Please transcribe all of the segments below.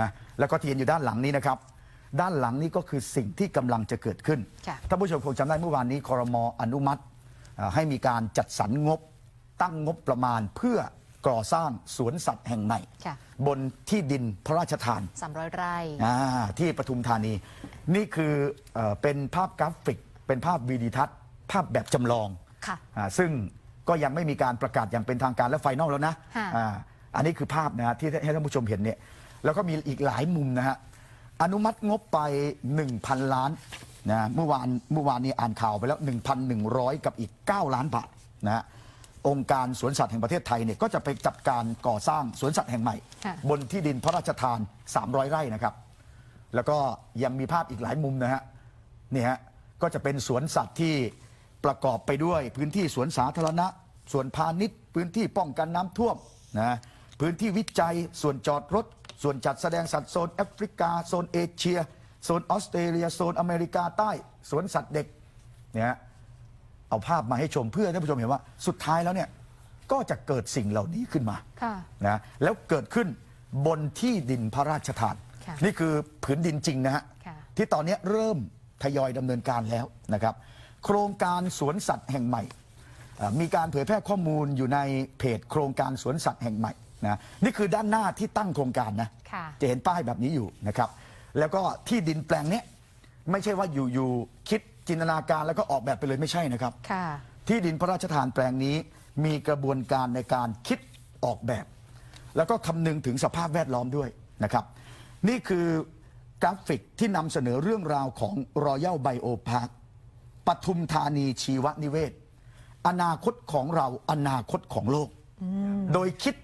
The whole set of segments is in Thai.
นะแล้วก็ที่เห็นอยู่ด้านหลังนี้นะครับ ด้านหลังนี้ก็คือสิ่งที่กำลังจะเกิดขึ้นค่ะท่านผู้ชมคงจำได้เมื่อวานนี้คอรมออนุมัติเอ่อให้มีการจัดสรรงบตั้งงบประมาณเพื่อก่อสร้างสวนสัตว์แห่งใหม่ค่ะบนที่ดินพระราชทาน 300 ไร่อ่าที่ปทุมธานี นี่คือเออเป็นภาพกราฟิก เป็นภาพวีดิทัศน์ ภาพแบบจำลองค่ะอ่าซึ่งก็ยังไม่มีการประกาศอย่างเป็นทางการและ final แล้วนะค่ะอ่าอันนี้คือภาพนะฮะที่ให้ท่านผู้ชมเห็นเนี่ย แล้วก็มีอีกหลายมุมนะฮะอนุมัติงบไป 1,000 ล้านนะเมื่อวานเมื่อวานนี้อ่านข่าวไปแล้ว 1,100 กับอีก 9 ล้านบาทนะฮะองค์การสวนสัตว์แห่งประเทศไทยเนี่ยก็จะไปจัดการก่อสร้างสวนสัตว์แห่งใหม่ค่ะบนที่ดินพระราชทาน 300 ไร่นะครับ แล้วก็ยังมีภาพอีกหลายมุมนะฮะนี่ฮะก็จะเป็นสวนสัตว์ที่ประกอบไปด้วย พื้นที่สวนสาธารณะสวนพาณิชย์ พื้นที่ป้องกันน้ำท่วมนะพื้นที่วิจัยส่วนจอดรถ ส่วนจัดแสดงสัตว์โซนแอฟริกา โซนเอเชีย โซนออสเตรเลีย โซนอเมริกาใต้ สวนสัตว์เด็กเนี่ยฮะเอาภาพมาให้ชมเพื่อให้ท่านผู้ชมเห็นว่าสุดท้ายแล้วเนี่ยก็จะเกิดสิ่งเหล่านี้ขึ้นมาค่ะนะแล้วเกิดขึ้นบนที่ดินพระราชทานค่ะนี่คือผืนดินจริงนะฮะค่ะที่ตอนนี้เริ่มทยอยดำเนินการแล้วนะครับ โครงการสวนสัตว์แห่งใหม่เอ่อมีการเผยแพร่ข้อมูลอยู่ในเพจโครงการสวนสัตว์แห่งใหม่นะนี่คือด้านหน้าที่ตั้งโครงการนะค่ะจะเห็นป้ายแบบนี้อยู่นะครับ แล้วก็ที่ดินแปลงเนี้ยไม่ใช่ว่าอยู่ๆคิดจินตนาการแล้วก็ออกแบบไปเลยไม่ใช่นะครับค่ะที่ดินพระราชทานแปลงนี้มีกระบวนการในการคิดออกแบบ แล้วก็คำนึงถึงสภาพแวดล้อมด้วยนะครับ นี่คือกราฟิกที่นำเสนอเรื่องราวของ Royal Bio Park ปทุมธานีชีวนิเวศ อนาคตของเราอนาคตของโลก โดยคิด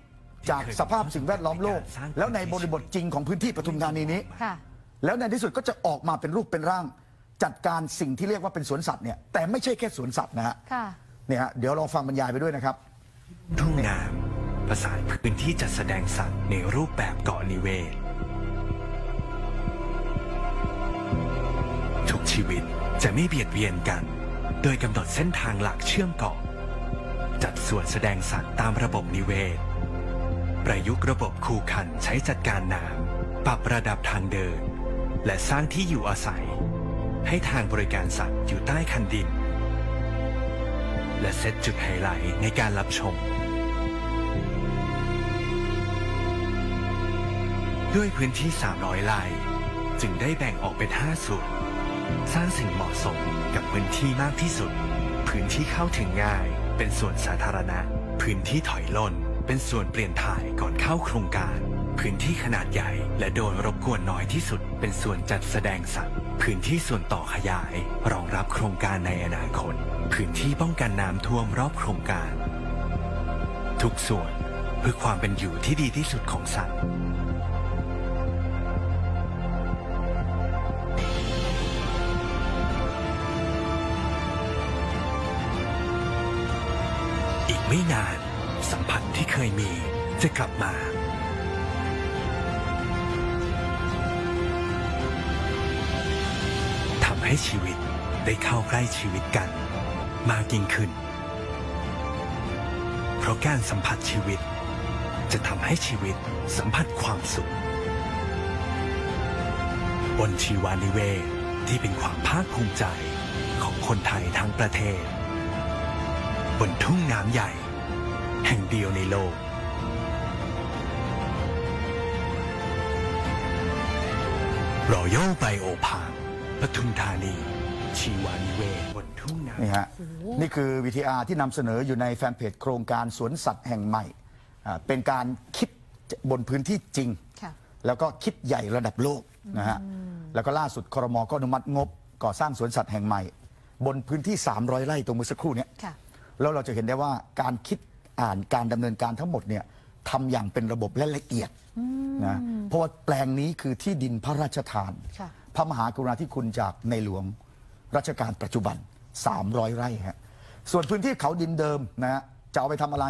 จากสภาพสิ่งแวดล้อมโลก แล้วในบริบทจริงของพื้นที่ปทุมธานีนี้ ค่ะ แล้วในที่สุดก็จะออกมาเป็นรูปเป็นร่าง จัดการสิ่งที่เรียกว่าเป็นสวนสัตว์เนี่ยแต่ไม่ใช่แค่สวนสัตว์นะฮะค่ะ เนี่ยฮะเดี๋ยวลองฟังบรรยายไปด้วยนะครับ ทุ่งนาประสานพื้นที่จัดแสดงสัตว์ในรูปแบบเกาะนิเวศ ทุกชีวิตจะไม่เบียดเบียนกัน โดยกำหนดเส้นทางหลักเชื่อมเกาะ จัดส่วนแสดงสัตว์ตามระบบนิเวศ ประยุกต์ระบบคูคันใช้จัดการน้ำปรับระดับทางเดิน และสร้างที่อยู่อาศัย ให้ทางบริการสัตว์อยู่ใต้คันดิน และเซตจุดไฮไลท์ในการรับชม ด้วยพื้นที่ 300 ไร่จึงได้แบ่งออกเป็น 5 ส่วน สร้างสิ่งเหมาะสมกับพื้นที่มากที่สุด พื้นที่เข้าถึงง่ายเป็นส่วนสาธารณะ พื้นที่ถอยล่น เป็นส่วนเปลี่ยนถ่ายก่อนเข้าโครงการ พื้นที่ขนาดใหญ่และโดนรบกวนน้อยที่สุด เป็นส่วนจัดแสดงสัตว์ พื้นที่ส่วนต่อขยาย รองรับโครงการในอนาคต พื้นที่ป้องกันน้ำท่วมรอบโครงการ ทุกส่วนเพื่อความเป็นอยู่ที่ดีที่สุดของสัตว์อีกไม่นาน ที่เคยมีจะกลับมาทำให้ชีวิตได้เข้าใกล้ชีวิตกัน มากยิ่งขึ้น เพราะการสัมผัสชีวิต จะทำให้ชีวิตสัมผัสความสุข บนชีวานิเวศที่เป็นความภาคภูมิใจของคนไทยทั้งประเทศ บนทุ่งน้ำใหญ่ ห่งเดียวในโลก รอยัลไบโอพาร์ปทุมธานี ชีวานิเวศบนทุ่งน้ำนี่ฮะ นี่คือ VTR ที่นำเสนออยู่ในแฟนเพจโครงการสวนสัตว์แห่งใหม่อ่าเป็นการคิดบนพื้นที่จริงค่ะแล้วก็คิดใหญ่ระดับโลกนะฮะ แล้วก็ล่าสุดครมก็อนุมัติงบ ก่อสร้างสวนสัตว์แห่งใหม่ บนพื้นที่ 300 ไร่ตรงเมื่อสักครู่เนี้ค่ะแล้วเราจะเห็นได้ว่าการคิด อ่านการดำเนินการทั้งหมดเนี่ยทำอย่างเป็นระบบและละเอียดนะเพราะว่าแปลงนี้คือที่ดินพระราชทานค่ะพระมหากรุณาธิคุณจากในหลวงรัชกาลปัจจุบัน 300 ไร่ฮะส่วนพื้นที่เขาดินเดิมนะฮะจะเอาไปทำอะไร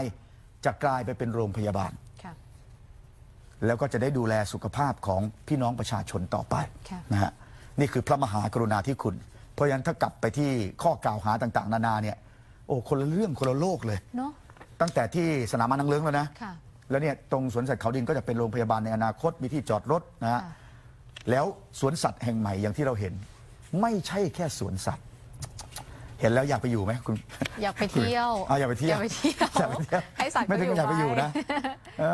จะกลายไปเป็นโรงพยาบาลค่ะแล้วก็จะได้ดูแลสุขภาพของพี่น้องประชาชนต่อไปค่ะนะฮะนี่คือพระมหากรุณาธิคุณ เพราะฉะนั้นถ้ากลับไปที่ข้อกล่าวหาต่าง ๆ นานาเนี่ยโอ้คนละเรื่องคนละโลกเลยเนาะ ตั้งแต่ที่สนามม้านางเลิ้งแล้วนะ ค่ะ แล้วเนี่ยตรงสวนสัตว์เขาดินก็จะเป็นโรงพยาบาลในอนาคตมีที่จอดรถนะฮะค่ะ แล้วสวนสัตว์แห่งใหม่อย่างที่เราเห็น ไม่ใช่แค่สวนสัตว์ เห็นแล้วอยากไปอยู่ไหมคุณ อยากไปเที่ยวอะอยากไปเที่ยวอยากไปเที่ยวอยากไปเที่ยวให้สัตว์ไม่ถึงกับอยากไปอยู่นะ เอ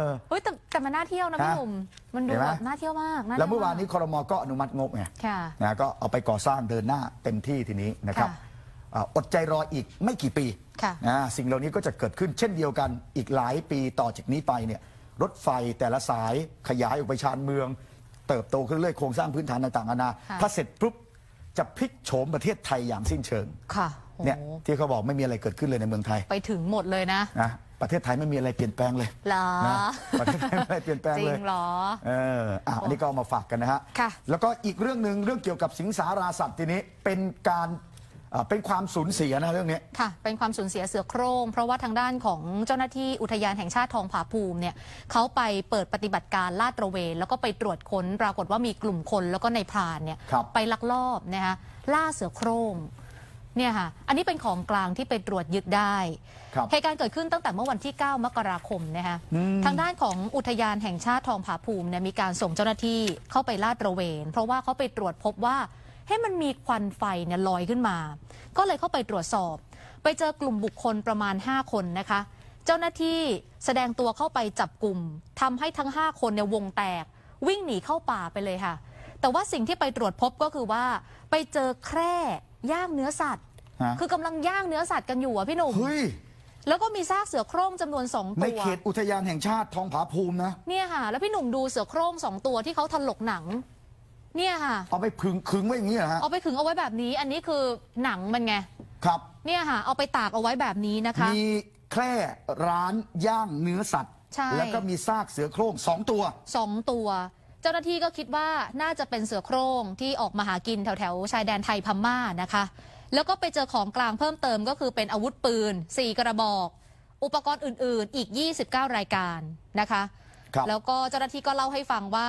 อ เฮ้ยแต่แต่มันน่าเที่ยวนะพี่ฮะหนุ่มมันดูเห็นไหม แบบน่าเที่ยวมากน่าแล้วเมื่อวานที่ยนี้ครมก็อนุมัติงบไงค่ะ นะก็เอาไปก่อสร้างเดินหน้าเต็มที่ทีนี้นะครับ ค่ะ อ่าอดใจรออีกไม่กี่ปีค่ะนะสิ่งเหล่านี้ก็จะเกิดขึ้นเช่นเดียวกันอีกหลายปีต่อจากนี้ไปเนี่ยรถไฟแต่ละสายขยายออกไปชานเมือง เติบโตขึ้นเรื่อยๆโครงสร้างพื้นฐานต่างๆนานาค่ะถ้าเสร็จปุ๊บจะพลิกโฉมประเทศไทยอย่างสิ้นเชิงค่ะโอ้เนี่ยที่เขาบอกไม่มีอะไรเกิดขึ้นเลยในเมืองไทย ไปถึงหมดเลยนะนะประเทศไทยไม่มีอะไรเปลี่ยนแปลงเลยเหรอนะประเทศไทยไม่มีอะไรเปลี่ยนแปลงจริเลยงเหรอเอออะอันนี้ก็เอามาฝากกันนะฮะค่ะแล้วก็อีกเรื่องหนึ่งเรื่องเกี่ยวกับสิงสาราสัตว์ทีนี้เป็นการอ่า เป็นความสูญเสียนะเรื่องนี้ค่ะ เป็นความสูญเสียเสือโคร่งเพราะว่าทางด้านของเจ้าหน้าที่อุทยานแห่งชาติทองผาภูมิเนี่ยเขาไปเปิดปฏิบัติการลาดตระเวน แล้วก็ไปตรวจค้นปรากฏว่ามีกลุ่มคนแล้วก็ในายพรานเนี่ยครับไปลักลอบนะคะล่าเสือโคร่งเนี่ยค่ะ อันนี้เป็นของกลางที่ไปตรวจยึดได้ครับเหตุการณ์เกิดขึ้นตั้งแต่เมื่อวันที่ 9 มกราคมนะคะทางด้านของอุทยานแห่งชาติทองผาภูมิเนี่ยมีการส่งเจ้าหน้าที่เข้าไปลาดตระเวน เพราะว่าเขาไปตรวจพบว่า ให้มันมีควันไฟเนี่ยลอยขึ้นมา ก็เลยเข้าไปตรวจสอบ ไปเจอกลุ่มบุคคลประมาณ 5 คนนะคะ เจ้าหน้าที่แสดงตัวเข้าไปจับกลุ่มทำให้ทั้ง 5 คนเนี่ยวงแตก วิ่งหนีเข้าป่าไปเลยค่ะ แต่ว่าสิ่งที่ไปตรวจพบก็คือว่า ไปเจอแคร่ย่างเนื้อสัตว์ฮะคือกำลังย่างเนื้อสัตว์กันอยู่อะพี่หนุ่มเฮ้ยแล้วก็มีซากเสือโคร่งจำนวนสองในตัวเขตอุทยานแห่งชาติทองผาภูมินะเนี่ยค่ะ แล้วพี่หนุ่มดูเสือโคร่งสองตัวที่เขาถลกหนัง เนี่ยค่ะ เอาไปพึงคึงไว้อย่างนี้เหรอฮะเอาไปขึงเอาไว้แบบนี้ อันนี้คือหนังมันไง ครับ เนี่ยค่ะ เอาไปตากเอาไว้แบบนี้นะคะ มีแคร่ร้านย่างเนื้อสัตว์ ใช่ แล้วก็มีซากเสือโคร่งสองตัว สองตัว เจ้าหน้าที่ก็คิดว่าน่าจะเป็นเสือโคร่งที่ออกมาหากินแถวแถวๆชายแดนไทยพม่านะคะ แล้วก็ไปเจอของกลางเพิ่มเติมก็คือเป็นอาวุธปืน 4 กระบอก อุปกรณ์อื่น ๆ อีก 29 รายการนะคะ ครับ แล้วก็เจ้าหน้าที่ก็เล่าให้ฟังว่า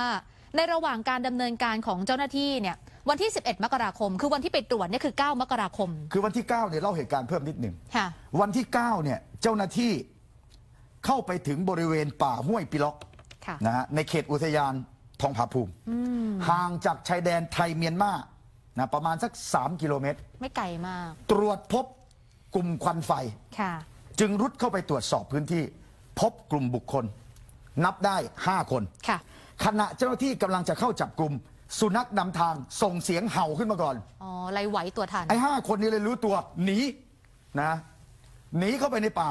ในระหว่างการดำเนินการของเจ้าหน้าที่เนี่ยวันที่ 11 มกราคม คือวันที่ไปตรวจเนี่ยคือ 9 มกราคม คือวันที่ 9เนี่ยเล่าเหตุการณ์เพิ่มนิดหนึ่งค่ะวันที่ 9 เนี่ยเจ้าหน้าที่เข้าไปถึงบริเวณป่าห้วยปิล็อกค่ะนะฮะในเขตอุทยานทองผาภูมิ ห่างจากชายแดนไทยเมียนมานะประมาณสัก 3 กิโลเมตร ไม่ไกลมาก ตรวจพบกลุ่มควันไฟค่ะจึงรุดเข้าไปตรวจสอบพื้นที่ พบกลุ่มบุคคล นับได้ 5 คนค่ะ ขณะเจ้าหน้าที่กำลังจะเข้าจับกลุ่มสุนัขนำทางส่งเสียงเห่าขึ้นมาก่อน อ๋อไรไหวตัวทัน ไอ้ห้าคนนี้เลยรู้ตัวหนีนะหนีเข้าไปในป่า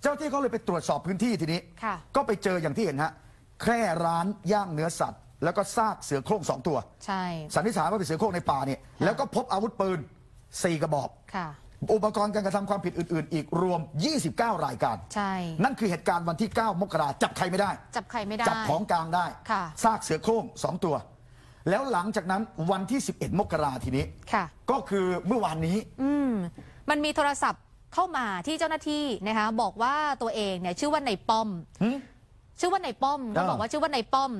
เจ้าหน้าที่เขาเลยไปตรวจสอบพื้นที่ทีนี้ ค่ะ ก็ไปเจออย่างที่เห็นฮะแค่ร้านย่างเนื้อสัตว์ แล้วก็ซากเสือโคร่งสองตัว ใช่ สันนิษฐานว่าเป็นเสือโคร่งในป่าเนี่ยแล้วก็พบอาวุธปืนสี่กระบอก ค่ะ อุปกรณ์การกระทำความผิดอื่น ๆ อีกรวม 29 รายการ ใช่ นั่นคือเหตุการณ์วันที่ 9 มกราจับใครไม่ได้ จับใครไม่ได้จับของกลางได้ค่ะซากเสือโคร่งสองตัว แล้วหลังจากนั้นวันที่ 11 มกราทีนี้ค่ะก็คือเมื่อวานนี้ อืมมันมีโทรศัพท์เข้ามาที่เจ้าหน้าที่นะคะบอกว่าตัวเองเนี่ยชื่อว่านายป้อม หึ ชื่อว่านายป้อมอ่าเขาบอกว่าชื่อว่านายป้อม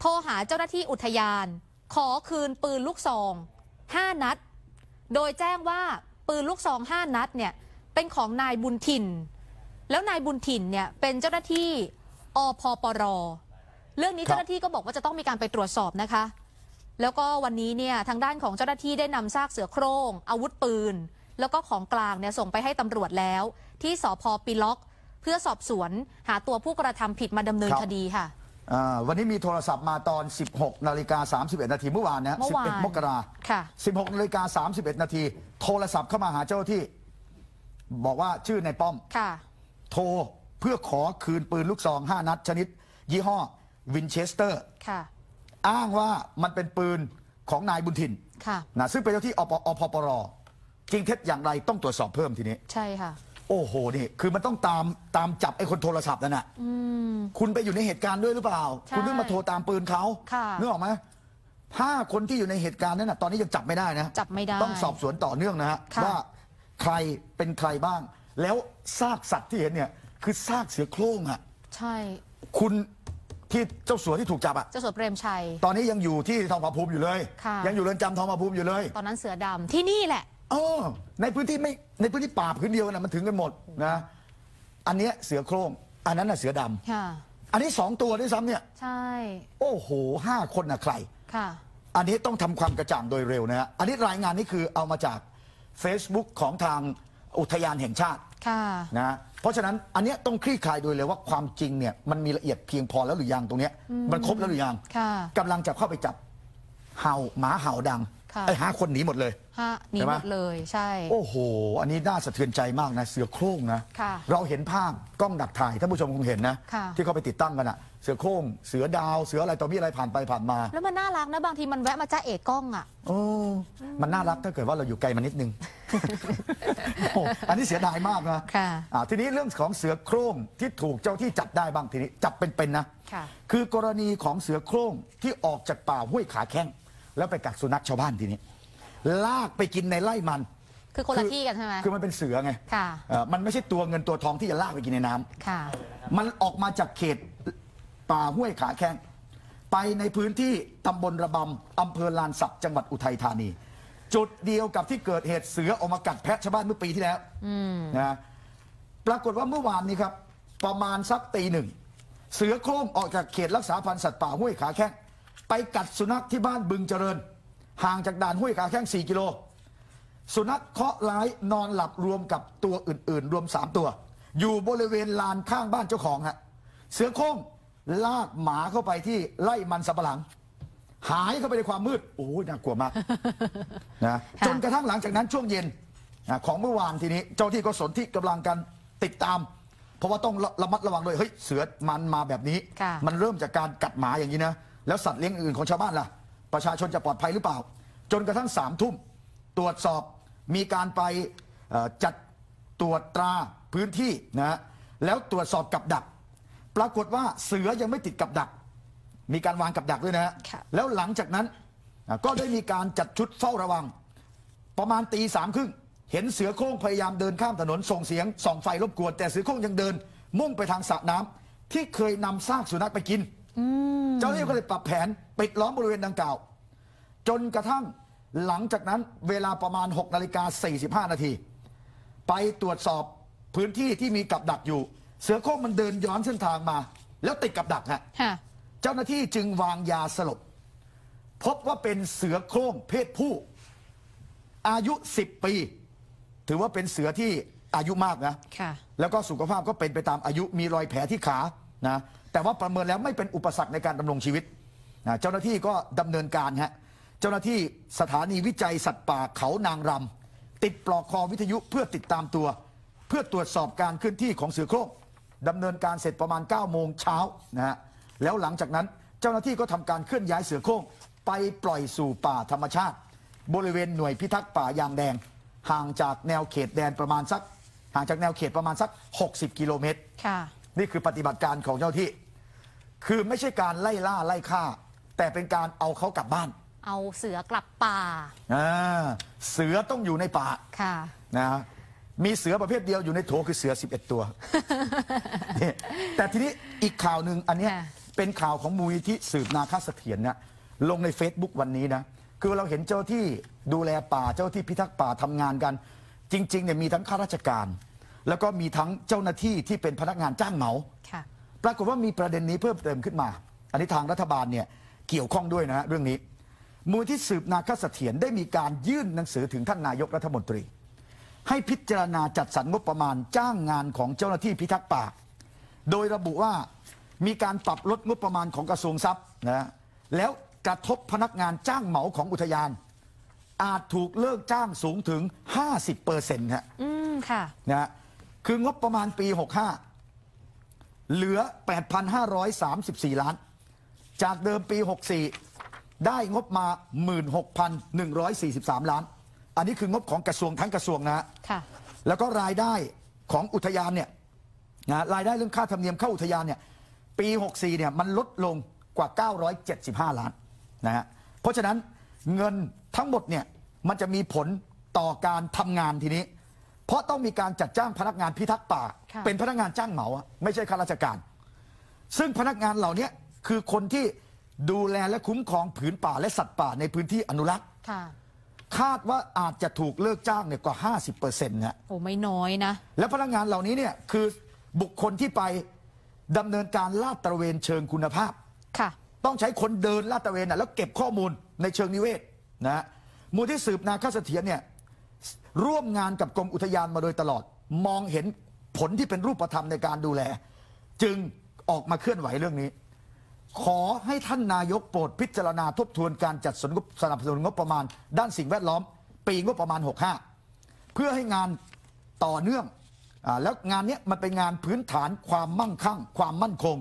โทรหาเจ้าหน้าที่อุทยาน ขอคืนปืนลูกซองห้านัด โดยแจ้งว่า ปืนลูกซองห้านัดเนี่ยเป็นของนายบุญถิ่น แล้วนายบุญถิ่นเนี่ยเป็นเจ้าหน้าที่อพปร เรื่องนี้ครับเจ้าหน้าที่ก็บอกว่าจะต้องมีการไปตรวจสอบนะคะ แล้วก็วันนี้เนี่ยทางด้านของเจ้าหน้าที่ได้นำซากเสือโคร่งอาวุธปืน แล้วก็ของกลางเนี่ยส่งไปให้ตำรวจแล้ว ที่สพปีล็อก เพื่อสอบสวนหาตัวผู้กระทำผิดมาดำเนินครับคดีค่ะ อ่าวันนี้มีโทรศัพท์มาตอน 16นาฬิกา31 นาทีเมื่อวานนะเมื่อวาน11 มกราค่ะ 16นาฬิกา31 นาที โทรศัพท์เข้ามาหาเจ้าหน้าที่ บอกว่าชื่อนายป้อม ค่ะ โทรเพื่อขอคืนปืนลูกซอง 5 นัดชนิด ยี่ห้อวินเชสเตอร์ ค่ะ อ้างว่ามันเป็นปืนของนายบุญถิ่นค่ะ นะซึ่งเป็นเจ้าที่อปอพปรจริงเท็จอย่างไรต้องตรวจสอบเพิ่มทีนี้ ใช่ค่ะ โอ้โหนี่คือมันต้องตามตามจับไอ้คนโทรศัพท์นั่นน่ะคุณไปอยู่ในเหตุการณ์ด้วยหรือเปล่าใช่คุณเพิ่งมาโทรตามปืนเขาค่ะนึกออกไหมห้าคนที่อยู่ในเหตุการณ์นั้นน่ะตอนนี้ยังจับไม่ได้นะจับไม่ได้ต้องสอบสวนต่อเนื่องนะฮะค่ะว่าใครเป็นใครบ้าง แล้วซากสัตว์ที่เห็นเนี่ย คือซากเสือโคร่งอะใช่ คุณที่เจ้าสัวที่ถูกจับอะเจ้าสัวเปรมชัย ตอนนี้ยังอยู่ที่ทองผาภูมิอยู่เลยค่ะยังอยู่เรือนจำทองผาภูมิอยู่เลย ตอนนั้นเสือดำที่นี่แหละ เออในพื้นที่ไม่ในพื้นที่ป่าพื้นเดียวนะมันถึงกันหมดนะ อันเนี้ยเสือโคร่งอันนั้นน่ะเสือดำค่ะ อันนี้สองตัวด้วยซ้ำเนี่ย ใช่ โอ้โหห้าคนน่ะใคร ค่ะ อันนี้ต้องทำความกระจ่างโดยเร็วนะฮะ อันนี้รายงานนี้คือเอามาจาก Facebook ของทางอุทยานแห่งชาติค่ะ นะเพราะฉะนั้นอันเนี้ยต้องคลี่คลายโดยเลยว่าความจริงเนี่ยมันมีละเอียดเพียงพอแล้วหรือยังตรงเนี้ยมันครบแล้วหรือยังค่ะ กำลังจะเข้าไปจับ เห่าหมาเห่าดังค่ะไอ้ห้าคนหนีหมดเลยฮะหนีใช่ไหมหมดเลยใช่ โอ้โห อันนี้น่าสะเทือนใจมากนะ เสือโคร่งนะค่ะเราเห็นภาพกล้องดักถ่ายท่านผู้ชมคงเห็นนะค่ะที่เขาไปติดตั้งกันอะเสือโคร่งเสือดาวเสืออะไรต่อมีอะไรผ่านไปผ่านมา แล้วมันน่ารักนะบางทีมันแวะมาจ้าเอกกล้องอะโอ้มันน่ารักถ้าเกิดว่าเราอยู่ไกลมานิดนึงโอ้อันนี้เสียดายมากนะค่ะอ่าทีนี้เรื่องของเสือโคร่งที่ถูกเจ้าที่จับได้บ้างทีนี้จับเป็นๆนะค่ะคือกรณีของเสือโคร่งที่ออกจากป่าห้วยขาแข้ง แล้วไปกัดสุนัขชาวบ้านทีนี้ ลากไปกินในไร่มัน คือคนละที่กันใช่ไหมคือมันเป็นเสือไงค่ะเอ่อมันไม่ใช่ตัวเงินตัวทองที่จะลากไปกินในน้ำ ค่ะ มันออกมาจากเขตป่าห้วยขาแข้งไปในพื้นที่ตำบลระบำอำเภอลานสักจังหวัดอุทัยธานี จุดเดียวกับที่เกิดเหตุเสือออกมากัดแพะชาวบ้านเมื่อปีที่แล้วนะปรากฏว่าเมื่อวานนี้ครับ ประมาณสักตีหนึ่ง เสือโคร่งออกจากเขตรักษาพันธุ์สัตว์ป่าห้วยขาแข้ง ไปกัดสุนัขที่บ้านบึงเจริญ ห่างจากด่านห้วยขาแข้ง 4 กิโล สุนัขเคราะห์ร้ายนอนหลับรวมกับตัวอื่น ๆ รวม 3 ตัว อยู่บริเวณลานข้างบ้านเจ้าของฮะเสือโคร่งลากหมาเข้าไปที่ไร่มันสำปะหลัง หายเข้าไปในความมืด โอ้ยน่ากลัวมากนะค่ะจนกระทั่งหลังจากนั้นช่วงเย็นนะของเมื่อวานทีนี้ เจ้าที่ก็สนที่กำลังกันติดตาม เพราะว่าต้องระระมัดระวังด้วยเฮ้ยเสือมันมาแบบนี้ค่ะมันเริ่มจากการกัดหมาอย่างนี้นะ แล้วสัตว์เลี้ยงอื่นของชาวบ้านล่ะ ประชาชนจะปลอดภัยหรือเปล่า จนกระทั่งสามทุ่มตรวจสอบมีการไปเอ่อจัดตรวจตราพื้นที่นะฮะแล้วตรวจสอบกับดัก ปรากฏว่าเสือยังไม่ติดกับดัก มีการวางกับดักด้วยนะฮะค่ะแล้วหลังจากนั้นอะก็ได้มีการจัดชุดเฝ้าระวัง ประมาณตีสามครึ่งเห็นเสือโคร่งพยายามเดินข้ามถนนส่งเสียงส่องไฟรบกวน แต่เสือโคร่งยังเดิน มุ่งไปทางสระน้ำที่เคยนำซากสุนัขไปกิน เจ้าหน้าที่ก็เลยปรับแผนปิดล้อมบริเวณดังกล่าว จนกระทั่งหลังจากนั้นเวลาประมาณ 6 นาฬิกา 45 นาที ไปตรวจสอบพื้นที่ที่มีกับดักอยู่ เสือโคร่งมันเดินย้อนเส้นทางมา แล้วติดกับดักฮะค่ะเจ้าหน้าที่จึงวางยาสลบ พบว่าเป็นเสือโคร่งเพศผู้ อายุ 10 ปี ถือว่าเป็นเสือที่อายุมากนะค่ะแล้วก็สุขภาพก็เป็นไปตามอายุมีรอยแผลที่ขานะ แต่ว่าประเมินแล้วไม่เป็นอุปสรรคในการดำรงชีวิตนะเจ้าหน้าที่ก็ดำเนินการฮะเจ้าหน้าที่สถานีวิจัยสัตว์ป่าเขานางรำติดปลอกคอวิทยุเพื่อติดตามตัว เพื่อตรวจสอบการเคลื่อนที่ของเสือโคร่งดำเนินการเสร็จประมาณ 9 โมงเช้านะฮะแล้วหลังจากนั้นเจ้าหน้าที่ก็ทำการเคลื่อนย้ายเสือโคร่งไปปล่อยสู่ป่าธรรมชาติ บริเวณหน่วยพิทักษ์ป่ายางแดง ห่างจากแนวเขตแดนประมาณสัก ห่างจากแนวเขตประมาณสัก 60 กิโลเมตรค่ะ นี่คือปฏิบัติการของเจ้าหน้าที่ คือไม่ใช่การไล่ล่าไล่ฆ่า แต่เป็นการเอาเขากลับบ้าน เอาเสือกลับป่าอ่าเสือต้องอยู่ในป่าค่ะนะมีเสือประเภทเดียวอยู่ในโถคือเสือ 11 ตัวเนี่ยแต่ทีนี้อีกข่าวหนึ่งอันเนี้ยค่ะเป็นข่าวของมูลนิธิสืบนาคเสถียรนะลงใน Facebook วันนี้นะคือเราเห็นเจ้าที่ดูแลป่าเจ้าที่พิทักษ์ป่าทำงานกัน จริงๆเนี่ยมีทั้งข้าราชการ แล้วก็มีทั้งเจ้าหน้าที่ที่เป็นพนักงานจ้างเหมาค่ะปรากฏว่ามีประเด็นนี้เพิ่มเติมขึ้นมา อันนี้ทางรัฐบาลเนี่ยเกี่ยวข้องด้วยนะฮะเรื่องนี้ มูลที่สืบนาคเสถียรได้มีการยื่นหนังสือถึงท่านนายกรัฐมนตรี ให้พิจารณาจัดสรรงบประมาณจ้างงานของเจ้าหน้าที่พิทักษ์ป่า โดยระบุว่ามีการปรับลดงบประมาณของกระทรวงทรัพย์นะแล้วกระทบพนักงานจ้างเหมาของอุทยาน อาจถูกเลิกจ้างสูงถึง 50%เปอร์เซ็นต์ฮะอืมค่ะนะฮะ คืองบประมาณปี 65 เหลือ 8,534 ล้าน จากเดิมปี 64 ได้งบมา 16,143 ล้าน อันนี้คืองบของกระทรวงทั้งกระทรวงนะฮะค่ะแล้วก็รายได้ของอุทยานเนี่ยนะรายได้เรื่องค่าธรรมเนียมเข้าอุทยานเนี่ยปี 64 เนี่ยมันลดลงกว่า 975 ล้านนะฮะเพราะฉะนั้นเงินทั้งหมดเนี่ยมันจะมีผลต่อการทำงานทีนี้เพ ราะต้องมีการจัดจ้างพนักงานพิทักษ์ป่า ค่ะ เป็นพนักงานจ้างเหมาอะไม่ใช่ข้าราชการ ซึ่งพนักงานเหล่านี้คือคนที่ดูแลและคุ้มครองผืนป่าและสัตว์ป่าในพื้นที่อนุรักษ์ ค่ะ คาดว่าอาจจะถูกเลิกจ้างเนี่ยกว่า 50%นะ โอ้ไม่น้อยนะ แล้วพนักงานเหล่านี้เนี่ยคือบุคคลที่ไปดำเนินการลาดตระเวนเชิงคุณภาพ ค่ะ ต้องใช้คนเดินลาดตระเวนน่ะแล้วเก็บข้อมูลในเชิงนิเวศนะฮะมูลที่สืบนาคเสถียรเนี่ย ร่วมงานกับกรมอุทยานมาโดยตลอด มองเห็นผลที่เป็นรูปธรรมในการดูแล จึงออกมาเคลื่อนไหวเรื่องนี้ ขอให้ท่านนายกโปรดพิจารณาทบทวนการจัดสรรงบสนับสนุนงบประมาณ ด้านสิ่งแวดล้อม ปีงบประมาณ 65 เพื่อให้งานต่อเนื่องอแล้วงานนี้มันเป็นงานพื้นฐานความมั่งคั่ง ความมั่นคง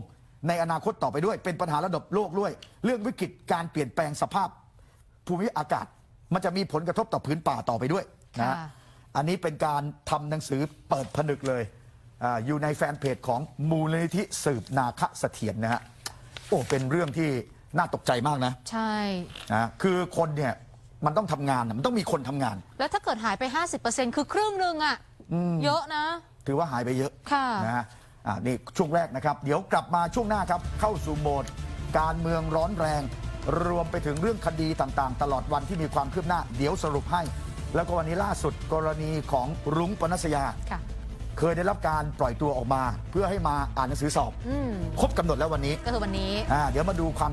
ในอนาคตต่อไปด้วย เป็นปัญหาระดับโลกด้วย เรื่องวิกฤตการเปลี่ยนแปลงสภาพภูมิอากาศ มันจะมีผลกระทบต่อพื้นป่าต่อไปด้วย นะฮะค่ะอันนี้เป็นการทำหนังสือเปิดผนึกเลยอาอยู่ในแฟนเพจของมูลนิธิสืบนาคเสถียรนะฮะโอ้เป็นเรื่องที่น่าตกใจมากนะ ใช่นะคือคนเนี่ยมันต้องทำงานน่ะมันต้องมีคนทำงาน แล้วถ้าเกิดหายไป 50%คือครึ่งหนึ่งอะเยอะนะ ถือว่าหายไปเยอะค่ะนะฮะอ่านี่ช่วงแรกนะครับ เดี๋ยวกลับมาช่วงหน้าครับเข้าสู่โหมด การเมืองร้อนแรง รวมไปถึงเรื่องคดีต่างๆ ตลอดวันที่มีความคืบหน้า เดี๋ยวสรุปให้ แล้วก็วันนี้ล่าสุดกรณีของรุ้งปนัสยา ค่ะ เคยได้รับการปล่อยตัวออกมา เพื่อให้มาอ่านหนังสือสอบ อืมครบกำหนดแล้ววันนี้ก็คือวันนี้ อ่าเดี๋ยวมาดูความ